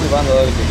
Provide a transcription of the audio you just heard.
thì estaba người chỉ